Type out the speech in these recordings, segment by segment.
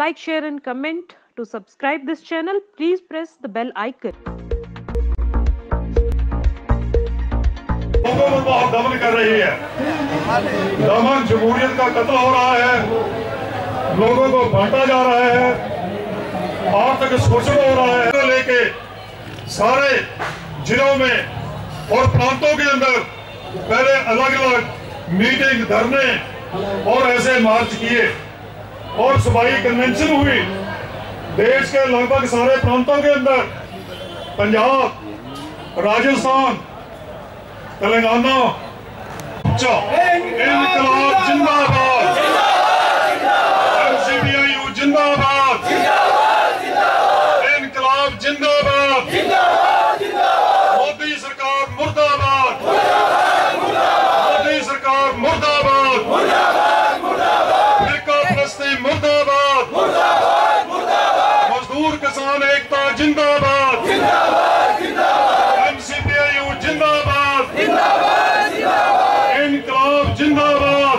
Like, share and comment. To subscribe this channel, please press the bell icon. लोगों को बहुत दमन कर रही है। दमन जमहूरियत का कत्ल हो रहा है। लोगों को बांटा जा रहा है। आर्थिक शोषण हो रहा है। लेके सारे जिलों में और प्रांतों के अंदर पहले अलग अलग मीटिंग धरने और ऐसे मार्च किए। और सूबाई कन्वेंशन हुई। देश के लगभग सारे प्रांतों के अंदर पंजाब राजस्थान तेलंगाना इनकलाब जिंदाबाद एनसीबीआई जिंदाबाद इनकलाब जिंदाबाद मोदी सरकार मुर्दाबाद मोदी सरकार मुर्दाबाद फिरका परस्ती मुर्दाबाद किसान एकता जिंदाबाद। एमसीपीआई जिंदाबाद इनकलाब जिंदाबाद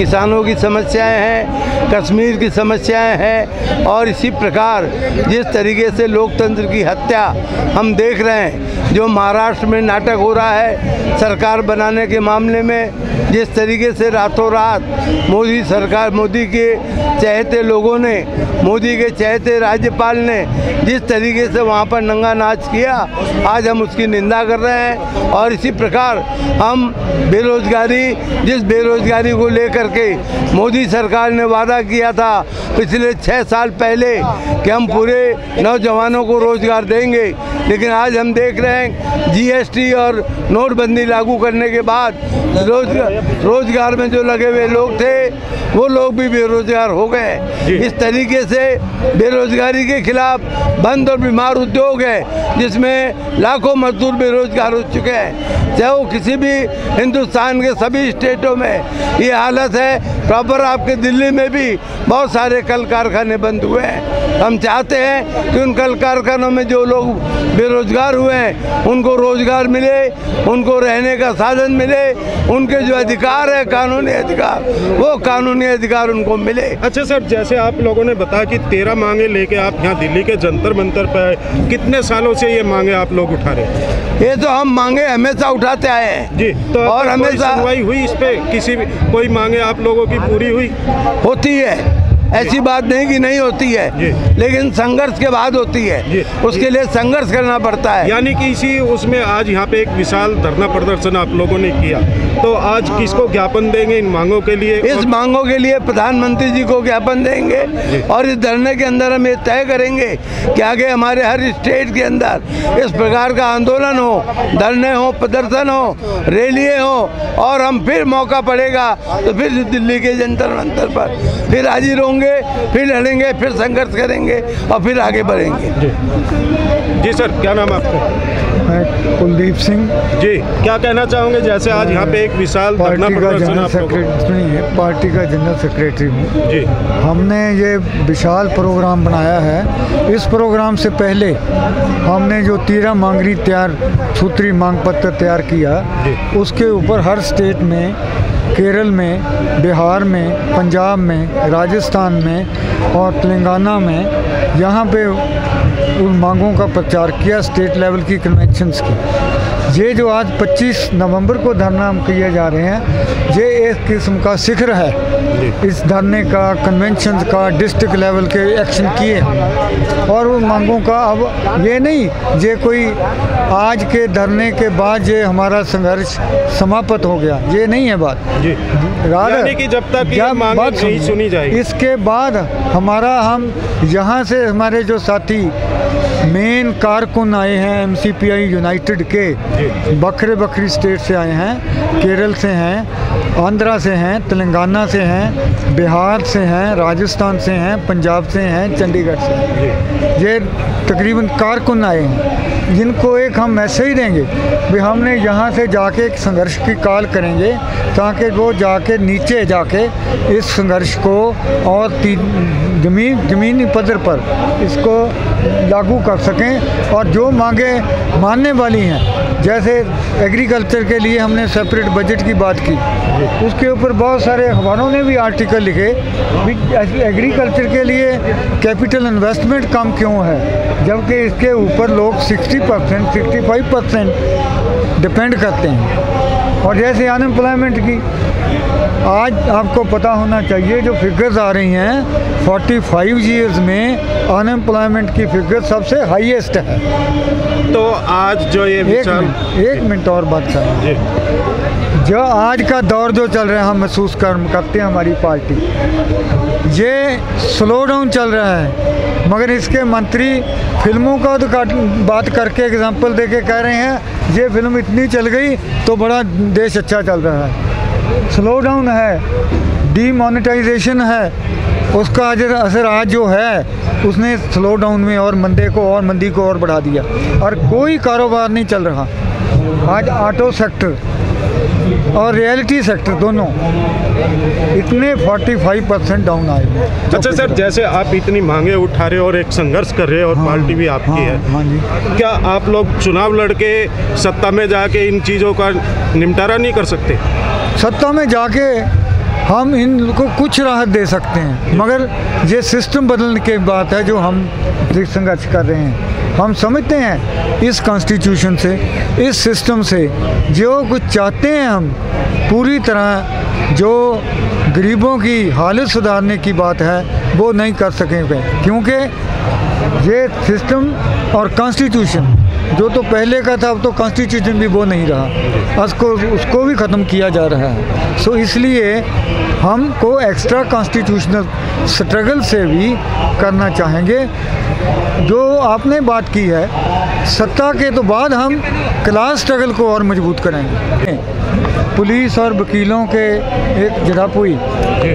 किसानों की समस्याएँ हैं, कश्मीर की समस्याएँ हैं, और इसी प्रकार जिस तरीके से लोकतंत्र की हत्या हम देख रहे हैं, जो महाराष्ट्र में नाटक हो रहा है, सरकार बनाने के मामले में, जिस तरीके से रातों रात मोदी सरकार, मोदी के चहते लोगों ने, मोदी के चहते राज्यपाल ने, जिस तरीके से वहाँ पर नंगा नाच किया, आज हम उसकी निंदा कर रहे हैं, और इसी प्रकार हम बेरोजगारी, जिस बेरोजगारी को लेकर के मोदी सरकार ने वादा किया था पिछले छः साल पहले कि हम पूरे नौजवानों को रोज़गार देंगे लेकिन आज हम देख रहे हैं जीएसटी और नोटबंदी लागू करने के बाद रोज़गार रोज़गार में जो लगे हुए लोग थे वो लोग भी बेरोजगार हो गए। इस तरीके से बेरोजगारी के खिलाफ बंद और बीमार उद्योग है जिसमें लाखों मजदूर बेरोजगार हो चुके हैं। चाहे वो किसी भी हिंदुस्तान के सभी स्टेटों में ये हालत है प्रॉपर आपके दिल्ली में भी बहुत सारे कल कारखाने बंद हुए हैं। हम चाहते हैं कि उन कल कारखानों में जो लोग बेरोजगार हुए हैं उनको रोज़गार मिले उनको रहने का साधन मिले उनके जो अधिकार है कानूनी अधिकार वो कानूनी अधिकार उनको मिले। अच्छा सर जैसे आप लोगों ने बताया कि तेरह मांगे लेके आप यहाँ दिल्ली के जंतर मंतर पर आए कितने सालों से ये मांगे आप लोग उठा रहे हैं? ये तो हम मांगे हमेशा उठाते आए हैं। जी तो और हमेशा सुनवाई हुई इस पे किसी भी कोई मांगे आप लोगों की पूरी हुई? होती है। ऐसी बात नहीं कि नहीं होती है लेकिन संघर्ष के बाद होती है। उसके लिए संघर्ष करना पड़ता है। यानी कि इसी उसमें आज यहाँ पे एक विशाल धरना प्रदर्शन आप लोगों ने किया। तो आज किसको ज्ञापन देंगे इन मांगों के लिए? इस मांगों के लिए प्रधानमंत्री जी को ज्ञापन देंगे। और इस धरने के अंदर हम ये तय करेंगे कि आगे हमारे हर स्टेट के अंदर इस प्रकार का आंदोलन हो धरने हो प्रदर्शन हो रैलियाँ हो और हम फिर मौका पड़ेगा तो फिर दिल्ली के जंतर मंतर पर फिर हाजिर होंगे। फिर लड़ेंगे फिर संघर्ष करेंगे और फिर आगे बढ़ेंगे। जी। सर क्या नाम है आपका? मैं कुलदीप सिंह। जी क्या कहना चाहोगे? जैसे आज यहाँ पे एक विशाल पार्टी का जनरल सेक्रेटरी नहीं है पार्टी का जनरल सेक्रेटरी हूँ। जी। हमने ये विशाल प्रोग्राम बनाया है। इस प्रोग्राम से पहले हमने जो तेरह मांगरी तैयार सूत्री मांग पत्र तैयार किया उसके ऊपर हर स्टेट में केरल में, बिहार में, पंजाब में, राजस्थान में और तेलंगाना में यहाँ पे उन मांगों का प्रचार किया स्टेट लेवल की कन्वेंशंस की। ये जो आज 25 नवंबर को धरना हम किए जा रहे हैं ये एक किस्म का शिखर है। इस धरने का कन्वेंशन का डिस्ट्रिक्ट लेवल के एक्शन किए। और उन मांगों का अब ये नहीं ये कोई आज के धरने के बाद ये हमारा संघर्ष समाप्त हो गया ये नहीं है बात। यानी कि जब तक ये बात नहीं सुनी जाएगी। इसके बाद हमारा हम यहाँ से हमारे जो साथी मेन कारकुन आए हैं एमसीपीआई यूनाइटेड के। बखरे बखरी स्टेट से आए हैं केरल से हैं आंध्रा से हैं तेलंगाना से हैं बिहार से हैं राजस्थान से हैं पंजाब से हैं चंडीगढ़ से हैं। ये तकरीबन कारकुन आए हैं? जिनको एक हम मैसेज देंगे, भी हमने यहाँ से जाके एक संघर्ष की कॉल करेंगे, ताकि वो जाके नीचे जाके इस संघर्ष को और ज़मीन, ज़मीनी पदर पर इसको लागू कर सकें और जो मांगे मानने वाली हैं जैसे एग्रीकल्चर के लिए हमने सेपरेट बजट की बात की। उसके ऊपर बहुत सारे अखबारों ने भी आर्टिकल लिखे। भी एग्रीकल्चर के लिए कैपिटल इन्वेस्टमेंट कम क्यों है? जबकि इसके ऊपर लोग 60 परसेंट सिक्सटी परसेंट डिपेंड करते हैं। और जैसे अनएम्प्लॉयमेंट की आज आपको पता होना चाहिए जो फिगर्स आ रही हैं 45 ईयर्स में अनएम्प्लॉयमेंट की फिगर सबसे हाईएस्ट है। तो आज जो ये एक विचार मिनट एक मिनट और बात करें। जो। आज का दौर जो चल रहा है हम महसूस कर करते हैं हमारी पार्टी। ये स्लो डाउन चल रहा है। मगर इसके मंत्री फ़िल्मों का तो बात करके एग्जांपल दे के कह रहे हैं ये फ़िल्म इतनी चल गई तो बड़ा देश अच्छा चल रहा है। स्लो डाउन है डीमोनेटाइजेशन है उसका अजर असर आज जो है उसने स्लो डाउन में और मंदे को और मंदी को और बढ़ा दिया। और कोई कारोबार नहीं चल रहा। आज ऑटो सेक्टर और रियलिटी सेक्टर दोनों इतने 45 परसेंट डाउन आए अच्छा सर जैसे आप इतनी मांगे उठा रहे हो और एक संघर्ष कर रहे हो और हाँ, पार्टी भी आपकी हाँ, है हाँ जी। क्या आप लोग चुनाव लड़के सत्ता में जाके इन चीज़ों का निपटारा नहीं कर सकते? सत्ता में जाके हम इनको कुछ राहत दे सकते हैं। मगर ये सिस्टम बदलने की बात है जो हम संघर्ष कर रहे हैं। हम समझते हैं इस कॉन्स्टिट्यूशन से इस सिस्टम से जो कुछ चाहते हैं हम पूरी तरह जो गरीबों की हालत सुधारने की बात है वो नहीं कर सकेंगे। क्योंकि ये सिस्टम और कॉन्स्टिट्यूशन जो तो पहले का था, अब तो कॉन्स्टिट्यूशन भी वो नहीं रहा। उसको उसको भी ख़त्म किया जा रहा है। सो इसलिए हमको एक्स्ट्रा कॉन्स्टिट्यूशनल स्ट्रगल से भी करना चाहेंगे। जो आपने बात की है, सत्ता के तो बाद हम क्लास स्ट्रगल को और मज़बूत करेंगे। पुलिस और वकीलों के एक झड़प हुई।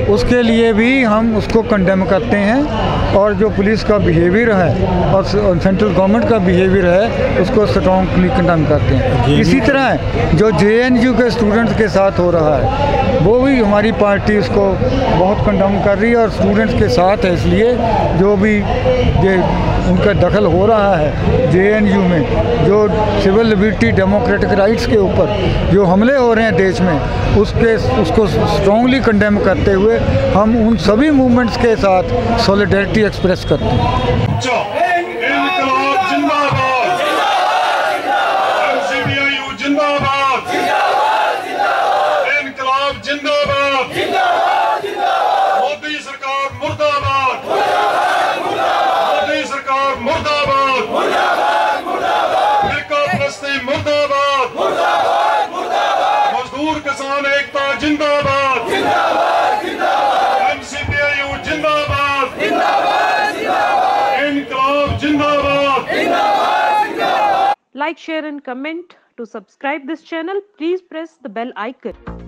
उसके लिए भी हम उसको कंडेम करते हैं और जो पुलिस का बिहेवियर है और सेंट्रल गवर्नमेंट का बिहेवियर है उसको स्ट्रॉन्गली कंडेम करते हैं। इसी तरह जो जेएनयू के स्टूडेंट्स के साथ हो रहा है वो भी हमारी पार्टी उसको बहुत कंडम कर रही है और स्टूडेंट्स के साथ है इसलिए जो भी ये उनका दखल हो रहा है जेएनयू में, जो सिविल लिबर्टी डेमोक्रेटिक राइट्स के ऊपर जो हमले हो रहे हैं देश में, उसके, उसको स्ट्रांगली कंडेम करते हुए हम उन सभी मूवमेंट्स के साथ सॉलिडेरिटी एक्सप्रेस करते हैं अच्छा, इनकलाब जिंदाबाद एमसीबीआईयू जिंदाबाद इनकलाब जिंदाबाद मोदी सरकार मुर्दाबाद मोदी सरकार मुर्दाबाद फिरका परस्ती मुर्दाबाद मजदूर किसान एकता जिंदाबाद एमसीबीआईयू जिंदाबाद इनकलाब जिंदाबाद Like, share, and comment. To subscribe this channel, please press the bell icon.